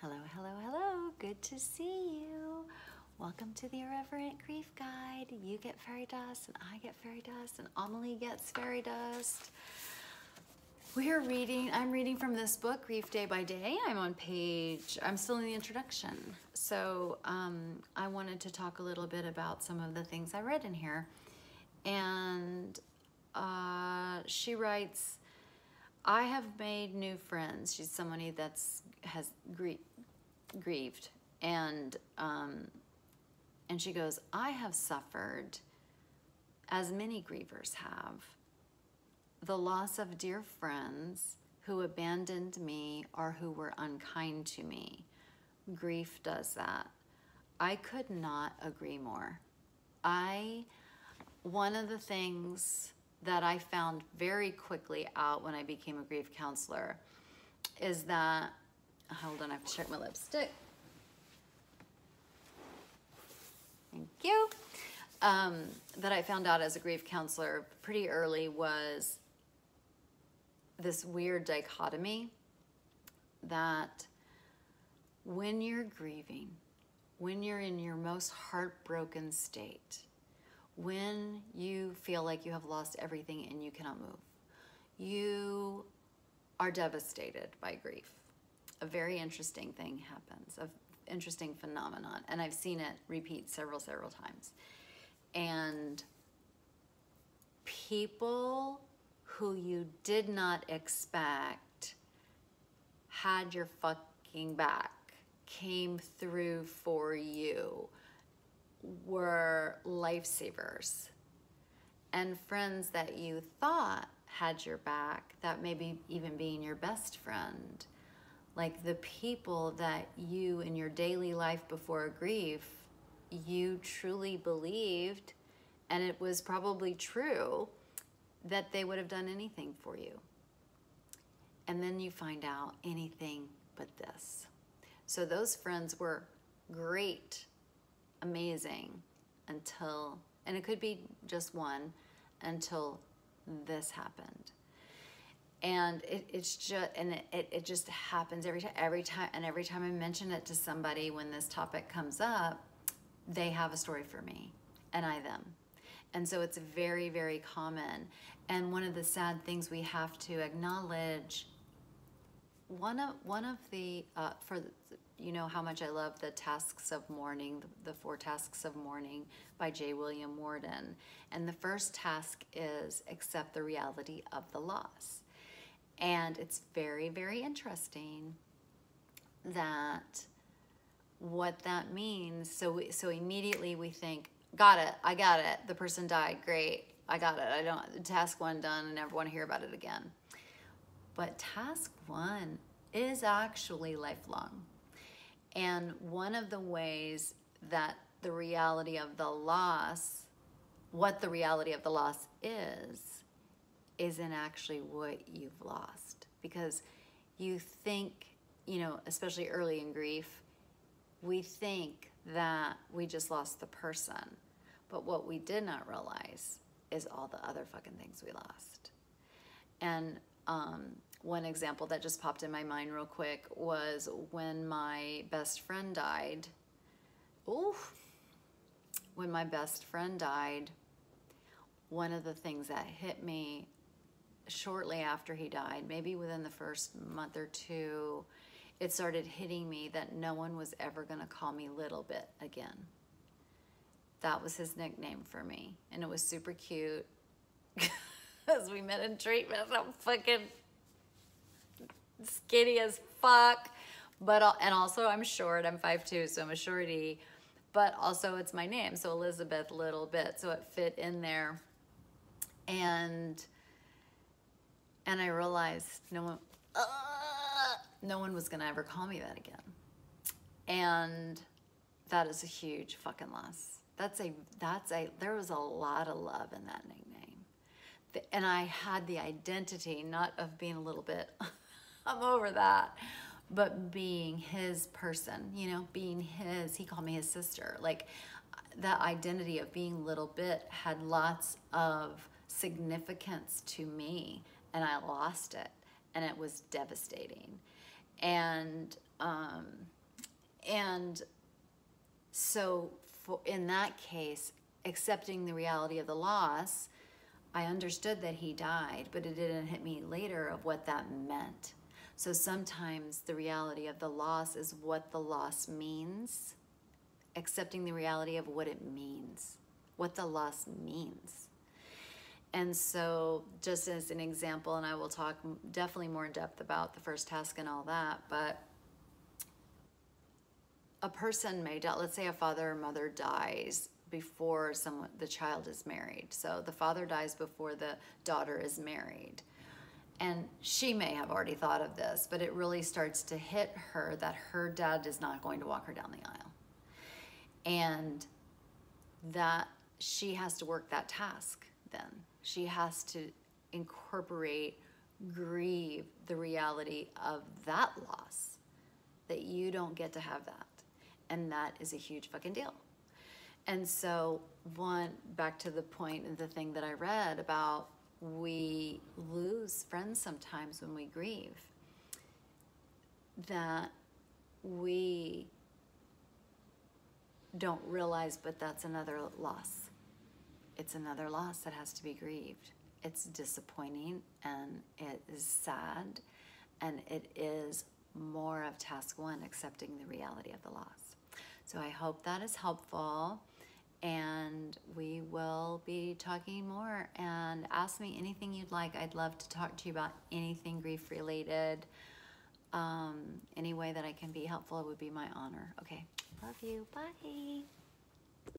Hello, hello, hello. Good to see you. Welcome to the Irreverent Grief Guide. You get fairy dust, and I get fairy dust, and Amelie gets fairy dust. We're reading, I'm reading from this book, Grief Day by Day. I'm on page, I'm still in the introduction. So um, I wanted to talk a little bit about some of the things I read in here. And uh, she writes, I have made new friends. She's somebody that's has grie grieved, and um, and she goes, I have suffered, as many grievers have, the loss of dear friends who abandoned me or who were unkind to me. Grief does that. I could not agree more. I, one of the things that I found very quickly out when I became a grief counselor is that, hold on, I have to check my lipstick. Thank you. Um, that I found out as a grief counselor pretty early was this weird dichotomy that when you're grieving, when you're in your most heartbroken state, when you feel like you have lost everything and you cannot move, you are devastated by grief. A very interesting thing happens, an interesting phenomenon, and I've seen it repeat several, several times. And people who you did not expect had your fucking back, came through for you were lifesavers and friends that you thought had your back, that maybe even being your best friend, like the people that you in your daily life before grief, you truly believed, and it was probably true, that they would have done anything for you. And then you find out anything but this. So those friends were great amazing until, and it could be just one, until this happened. And it, it's just, and it, it, it just happens every time, every time, and every time I mention it to somebody when this topic comes up, they have a story for me, and I them. And so it's very, very common. And one of the sad things we have to acknowledge, one of, one of the, uh, for the, you know how much I love the Tasks of Mourning, the Four Tasks of Mourning by J. William Worden. And the first task is accept the reality of the loss. And it's very, very interesting that what that means. So, so immediately we think, got it, I got it, the person died, great, I got it. I don't, task one done, I never want to hear about it again. But task one is actually lifelong. And one of the ways that the reality of the loss, what the reality of the loss is, isn't actually what you've lost. Because you think, you know, especially early in grief, we think that we just lost the person. But what we did not realize is all the other fucking things we lost. And um, one example that just popped in my mind real quick was when my best friend died. Ooh, when my best friend died, one of the things that hit me shortly after he died, maybe within the first month or two, it started hitting me that no one was ever going to call me Little Bit again. That was his nickname for me. And it was super cute. As we met in treatment, I'm fucking skinny as fuck. But, and also I'm short, I'm 5'2", so I'm a shorty. But also it's my name, so Elizabeth Little Bit, so it fit in there. And, and I realized no one, uh, no one was gonna ever call me that again. And that is a huge fucking loss. That's a, that's a, there was a lot of love in that nickname. And I had the identity, not of being a little bit I'm over that. But being his person, you know, being his, he called me his sister. Like that identity of being little bit had lots of significance to me and I lost it and it was devastating. And Um, and so for, in that case, accepting the reality of the loss, I understood that he died, but it didn't hit me later of what that meant. So sometimes the reality of the loss is what the loss means, accepting the reality of what it means, what the loss means. And so, just as an example, and I will talk definitely more in depth about the first task and all that, but a person may die, let's say a father or mother dies before someone the child is married. So the father dies before the daughter is married. And she may have already thought of this, but it really starts to hit her that her dad is not going to walk her down the aisle. And that she has to work that task then. She has to incorporate, grieve the reality of that loss, that you don't get to have that. And that is a huge fucking deal. And so, one, back to the point and the thing that I read about we lose friends sometimes when we grieve, that we don't realize, but that's another loss. It's another loss that has to be grieved. It's disappointing and it is sad, and it is more of task one accepting the reality of the loss. So I hope that is helpful and we will be talking more. And ask me anything you'd like. I'd love to talk to you about anything grief related. Um, any way that i can be helpful it would be my honor. Okay. Love you. Bye